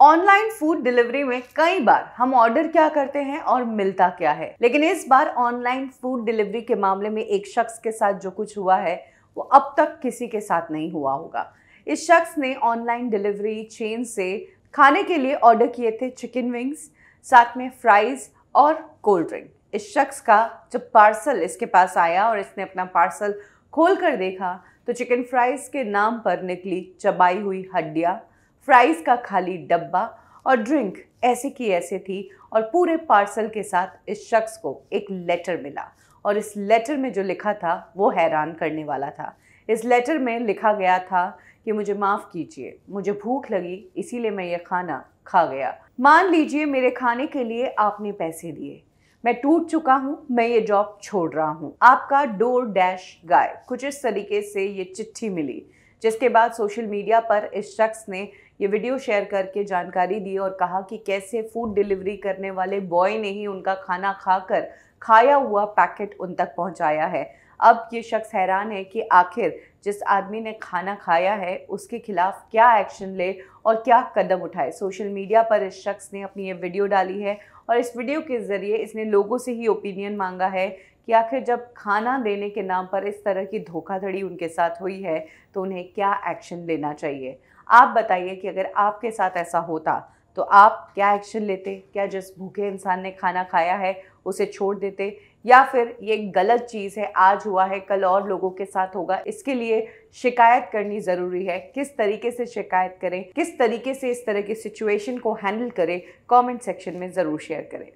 Online food delivery में कई बार हम ऑर्डर क्या करते हैं और मिलता क्या है। लेकिन इस बार ऑनलाइन फ़ूड डिलीवरी के मामले में एक शख्स के साथ जो कुछ हुआ है, वो अब तक किसी के साथ नहीं हुआ होगा। इस शख्स ने ऑनलाइन डिलीवरी चेन से खाने के लिए ऑर्डर किए थे चिकन विंग्स साथ में फ्राइज और कोल्ड ड्रिंक इस शख्स का जब पार्सल इसके पास आया और इसने अपना पार्सल खोल कर देखा तो चिकन फ्राइज के नाम पर निकली चबाई हुई हड्डियाँ। फ्राइज़ का खाली डब्बा और ड्रिंक ऐसे की ऐसे थी और पूरे पार्सल के साथ इस शख्स को एक लेटर मिला। और इस लेटर में जो लिखा था, वो हैरान करने वाला था। इस लेटर में लिखा गया था कि मुझे माफ़ कीजिए, मुझे भूख लगी, इसीलिए मैं ये खाना खा गया। मान लीजिए मेरे खाने के लिए आपने पैसे दिए। मैं टूट चुका हूँ, मैं ये जॉब छोड़ रहा हूँ। आपका डोर डैश गाय कुछ इस तरीके से ये चिट्ठी मिली। जिसके बाद सोशल मीडिया पर इस शख्स ने ये वीडियो शेयर करके जानकारी दी और कहा कि कैसे फ़ूड डिलीवरी करने वाले बॉय ने ही उनका खाना खाकर खाया हुआ पैकेट उन तक पहुँचाया है। अब ये शख्स हैरान है कि आखिर जिस आदमी ने खाना खाया है, उसके खिलाफ क्या एक्शन ले और क्या कदम उठाए? सोशल मीडिया पर इस शख्स ने अपनी ये वीडियो डाली है और इस वीडियो के ज़रिए इसने लोगों से ही ओपिनियन मांगा है कि आखिर जब खाना देने के नाम पर इस तरह की धोखाधड़ी उनके साथ हुई है तो उन्हें क्या एक्शन लेना चाहिए? आप बताइए कि अगर आपके साथ ऐसा होता तो आप क्या एक्शन लेते? क्या जिस भूखे इंसान ने खाना खाया है, उसे छोड़ देते? या फिर ये गलत चीज़ है, आज हुआ है, कल और लोगों के साथ होगा, इसके लिए शिकायत करनी ज़रूरी है। किस तरीके से शिकायत करें? किस तरीके से इस तरह की सिचुएशन को हैंडल करें? कमेंट सेक्शन में ज़रूर शेयर करें।